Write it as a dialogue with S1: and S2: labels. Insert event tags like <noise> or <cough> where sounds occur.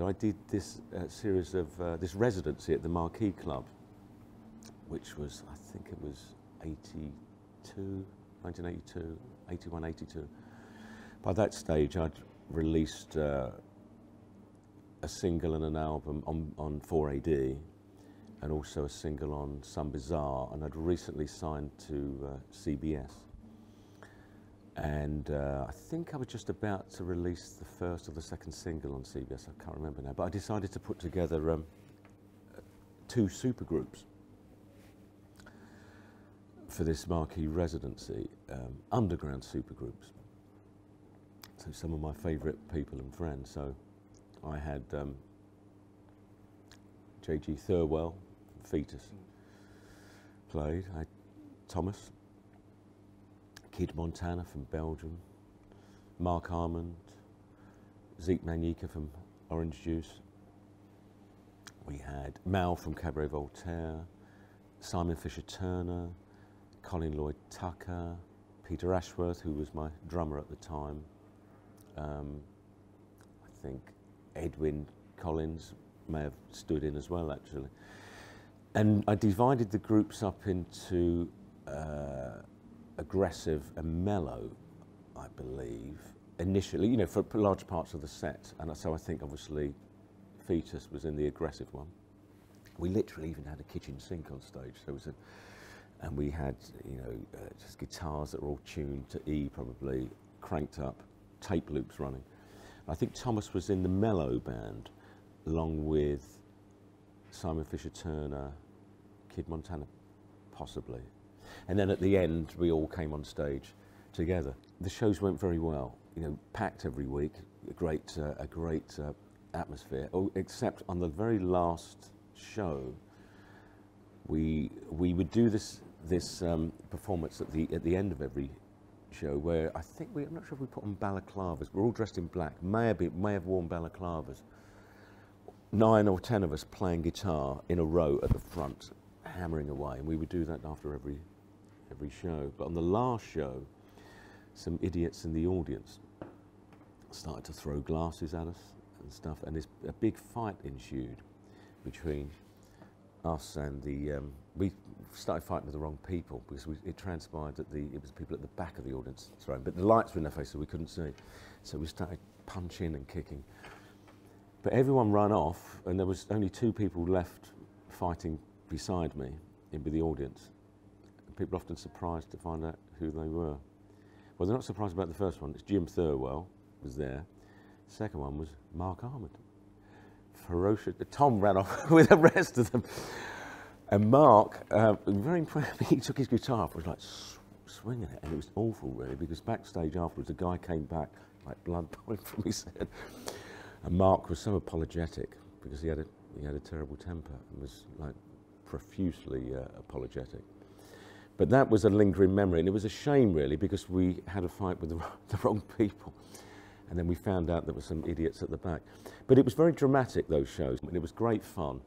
S1: I did this uh, series of uh, this residency at the Marquee Club, which was, I think it was 82, 1982, 81, 82. By that stage, I'd released uh, a single and an album on, on 4AD and also a single on Some Bizzare, and I'd recently signed to uh, CBS and uh, I think I was just about to release the first or the second single on CBS, I can't remember now, but I decided to put together um, two supergroups for this marquee residency, um, underground supergroups. So some of my favourite people and friends. So I had um, J.G. Thirlwell, Foetus, played. I had Thomas, Kid Montana from Belgium, Marc Almond, Zeke Manyika from Orange Juice. We had Mal from Cabaret Voltaire, Simon Fisher Turner, Colin Lloyd Tucker, Peter Ashworth, who was my drummer at the time. Um, I think Edwyn Collins may have stood in as well, actually. And I divided the groups up into uh, aggressive and mellow, I believe, initially, you know, for large parts of the set. And so I think obviously Foetus was in the aggressive one. We literally even had a kitchen sink on stage. So it was a, and we had, you know, uh, just guitars that were all tuned to E probably, cranked up, tape loops running. I think Thomas was in the mellow band along with Simon Fisher Turner, Kid Montana, possibly. And then at the end, we all came on stage together. The shows went very well, you know, packed every week, a great, uh, a great uh, atmosphere, oh, except on the very last show, we, we would do this, this um, performance at the, at the end of every show where I think we, I'm not sure if we put on balaclavas, we're all dressed in black, may have, been, may have worn balaclavas. Nine or ten of us playing guitar in a row at the front, hammering away, and we would do that after every every show. But on the last show, some idiots in the audience started to throw glasses at us and stuff, and this, a big fight ensued between us and the. Um, we started fighting with the wrong people because we, it transpired that the it was people at the back of the audience throwing, but the lights were in their face, so we couldn't see. So we started punching and kicking. But everyone ran off, and there was only two people left fighting beside me in the audience people are often surprised to find out who they were. Well, they're not surprised about the first one. It's Jim Thirlwell was there. The second one was Marc Almond. Ferocious. Tom ran off <laughs> with the rest of them. And Marc, uh, very impressed, <laughs> he took his guitar was like swinging it, and it was awful, really, because backstage afterwards, a guy came back, like blood <laughs> pouring from his head. And Marc was so apologetic because he had a, he had a terrible temper and was like profusely uh, apologetic. But that was a lingering memory, and it was a shame, really, because we had a fight with the, <laughs> the wrong people. And then we found out there were some idiots at the back. But it was very dramatic, those shows, and it was great fun.